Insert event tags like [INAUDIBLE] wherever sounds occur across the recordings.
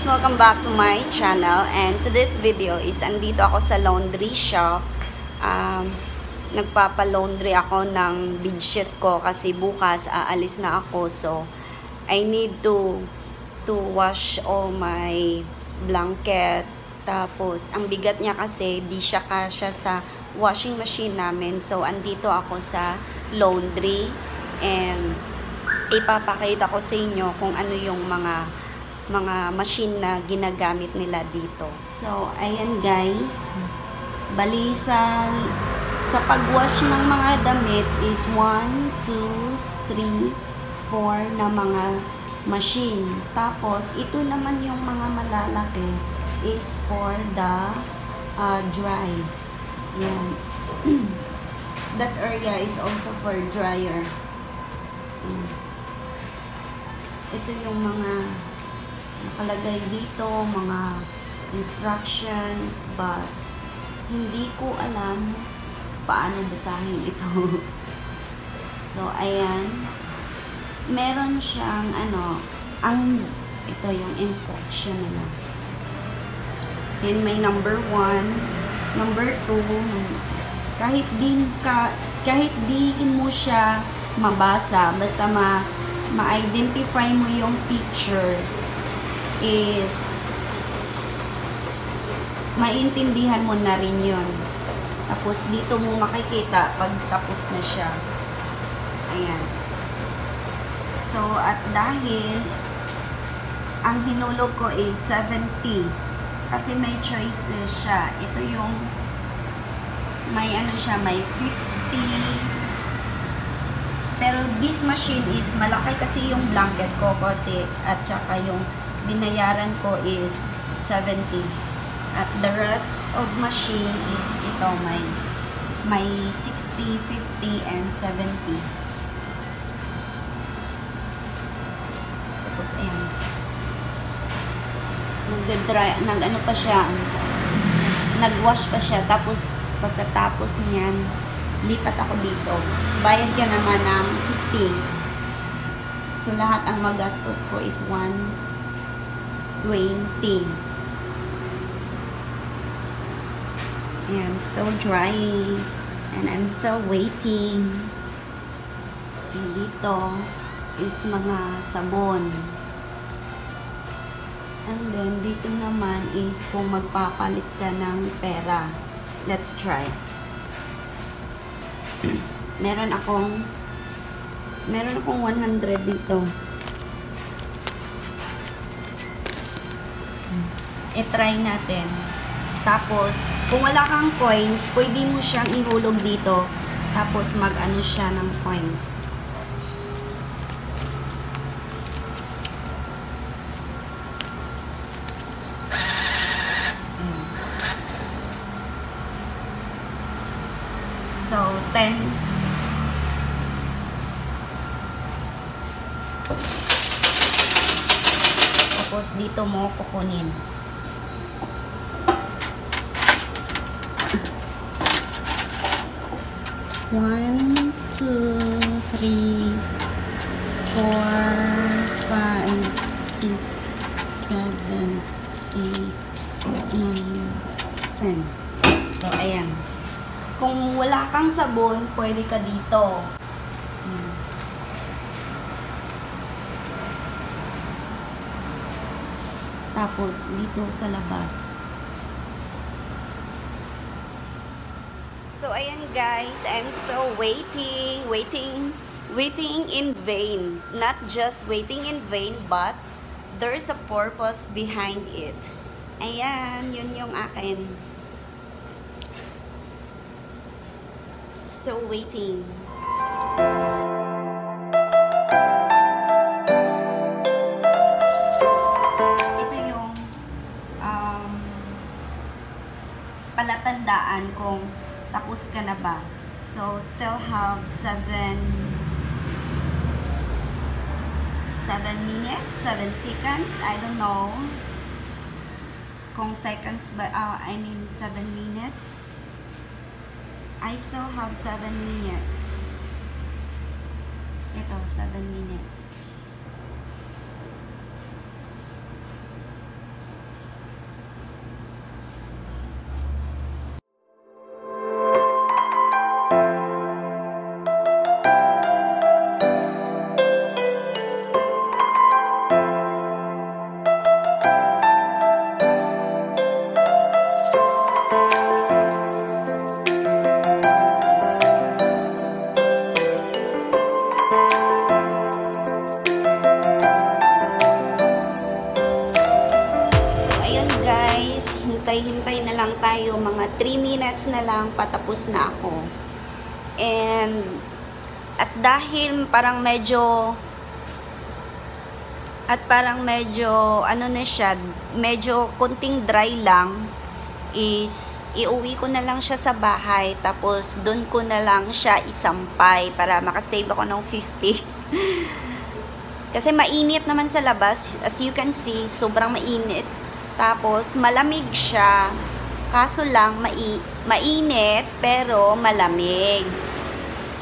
welcome back to my channel. And to this video is andito ako sa laundry shop um, nagpapa-laundry ako ng bedsheet ko kasi bukas aalis na ako. So I need to to wash all my blanket. Tapos ang bigat niya kasi di siya kasya sa washing machine namin. So andito ako sa laundry. And ipapakita ko sa inyo kung ano yung mga mga machine na ginagamit nila dito. So, ayan guys. Bali sa sa pagwash ng mga damit is 1, 2, 3, 4 na mga machine. Tapos, ito naman yung mga malalaki is for the uh, dry. Yan. [CLEARS THROAT] That area is also for dryer. Yan. Ito yung mga nakalagay dito mga instructions but hindi ko alam paano basahin ito. [LAUGHS] So ayan. Meron siyang ano ang ito yung instruction nila. And may number 1 number 2 kahit din ka kahit di mo siya mabasa basta ma ma-identify mo yung picture is maintindihan mo na rin yun. Tapos, dito mo makikita pag tapos na siya. Ayan. So, at dahil ang hinulog ko is 70 kasi may choices siya. Ito yung may ano siya, may 50 pero this machine is malaki kasi yung blanket ko kasi at saka yung binayaran ko is 70. At the rest of machine is ito may may 60, 50, and 70. Tapos ayan. Nag-dry, nag-ano pa siya, nag-wash pa siya. Tapos pagkatapos niyan, lipat ako dito. Bayad ka naman ng 50. So, lahat ang magastos ko is 1 20. And I'm still drying. And I'm still waiting. So, dito is mga sabon. And then, dito naman is kung magpapalit ka ng pera. Let's try. meron akong meron akong 100 dito. I-try natin. Tapos, kung wala kang coins, pwede mo siyang ihulog dito. Tapos, mag-ano siya ng coins. So, 10. Tapos, dito mo kukunin. One, two, three, four, five, six, seven, eight, nine, ten. So, ayan. Kung wala kang sabon, pwede ka dito. Hmm. Tapos, dito sa labas. So, ayan guys, I'm still waiting, waiting, waiting in vain. Not just waiting in vain, but there's a purpose behind it. Ayan, yun yung akin. Still waiting. Ito yung um, palatandaan kung tapos ka na ba? So, still have 7 7 minutes, 7 seconds. I don't know kung seconds ba, uh, I mean 7 minutes. I still have 7 minutes. Ito, 7 minutes. Mga 3 minutes na lang patapos na ako. And at dahil parang medyo at parang medyo ano na siya, medyo kunting dry lang is iuwi ko na lang siya sa bahay tapos doon ko na lang siya isampay para makasave ako ng 50 [LAUGHS] kasi mainit naman sa labas as you can see sobrang mainit. Tapos malamig siya kaso lang mai mainit pero malamig.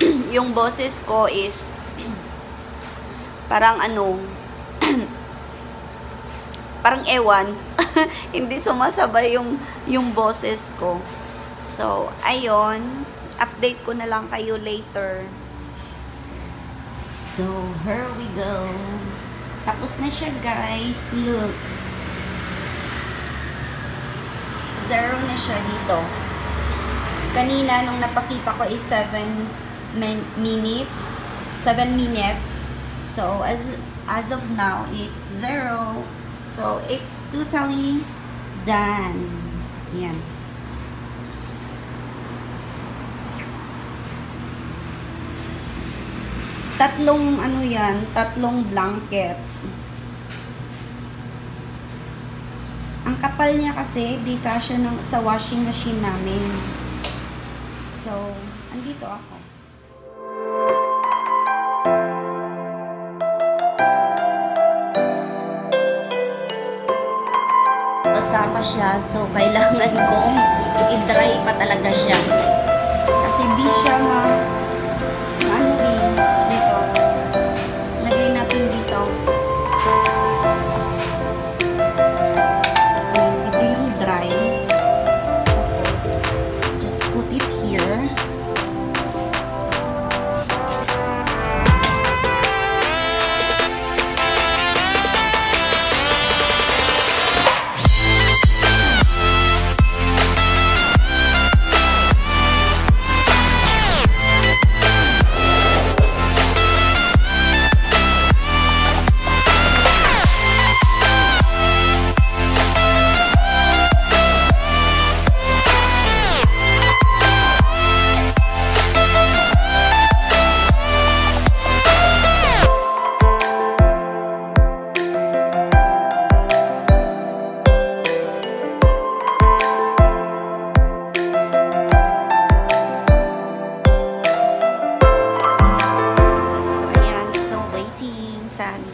[CLEARS THROAT] Yung boses ko is [CLEARS THROAT] parang ano [CLEARS THROAT] parang ewan. [LAUGHS] Hindi sumasabay yung yung boses ko. So ayon update ko na lang kayo later. So here we go. Tapos na siya guys. Look zero na siya dito kanina nung napakita ko is 7 minutes 7 minutes so as as of now it's zero So, it's totally done. Yan. Tatlong, ano yan, tatlong blanket. Ang kapal niya kasi, di kasya ng, sa washing machine namin. So, andito ako. pa siya. So, kailangan kong i-dry pa talaga siya. Kasi di siya ma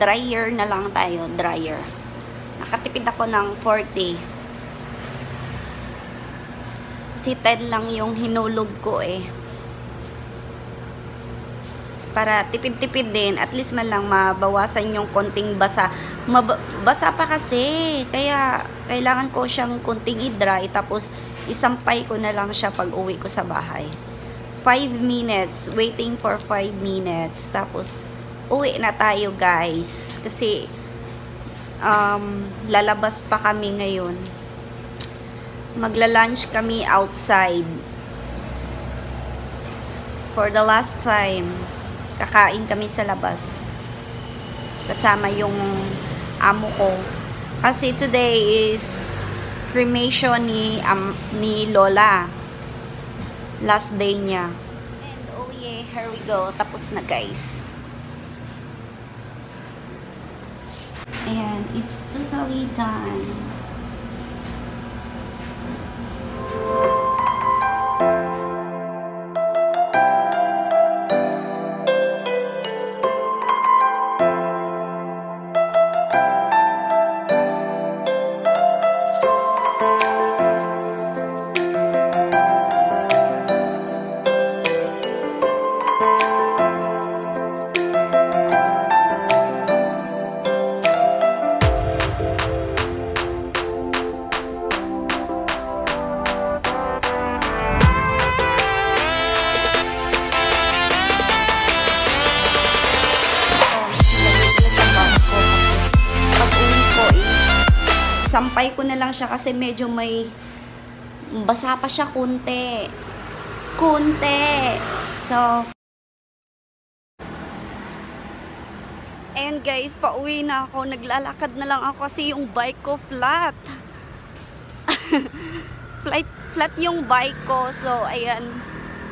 dryer na lang tayo, dryer. Nakatipid ako ng 40. Kasi 10 lang yung hinulog ko eh. Para tipid-tipid din, at least man lang mabawasan yung konting basa. Mab basa pa kasi, kaya kailangan ko siyang konting i-dry, tapos isampay ko na lang siya pag uwi ko sa bahay. 5 minutes, waiting for 5 minutes, tapos uwi na tayo guys. Kasi um, lalabas pa kami ngayon. Magla-lunch kami outside. For the last time kakain kami sa labas. Kasama yung amo ko. Kasi today is cremation ni um, ni Lola. Last day niya. And oh yeah here we go. Tapos na guys and it's totally done lang siya kasi medyo may basa pa siya kunti. Kunti. So, and guys, pauwi na ako. Naglalakad na lang ako kasi yung bike ko flat. [LAUGHS] flat, flat yung bike ko. So, ayan.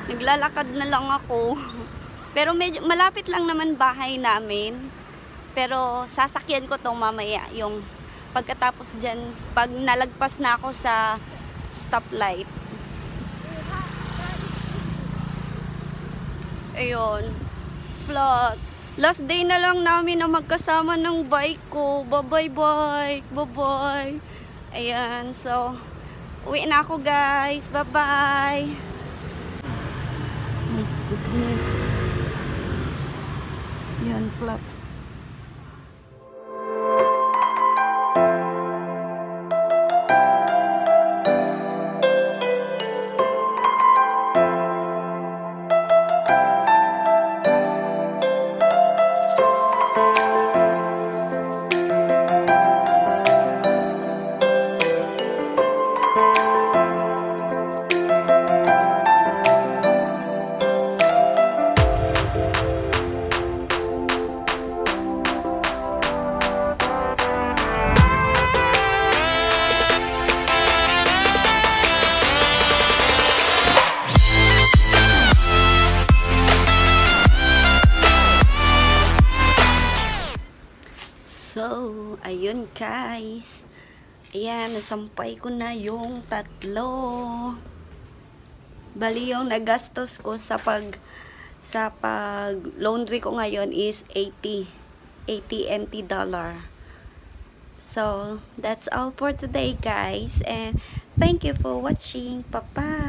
Naglalakad na lang ako. [LAUGHS] Pero medyo malapit lang naman bahay namin. Pero sasakyan ko to mamaya yung pagkatapos dyan, pag nalagpas na ako sa stoplight. Ayun. Flat. Last day na lang namin na magkasama ng bike ko. Bye-bye bike. Bye-bye. Ayan. So, uwi na ako guys. Bye-bye. My goodness. Yan, flat. Guys. Ayan, nasampay ko na yung tatlo. Bali yung nagastos ko sa pag sa pag laundry ko ngayon is 80 80 NT dollar. So, that's all for today guys and thank you for watching. Bye-bye.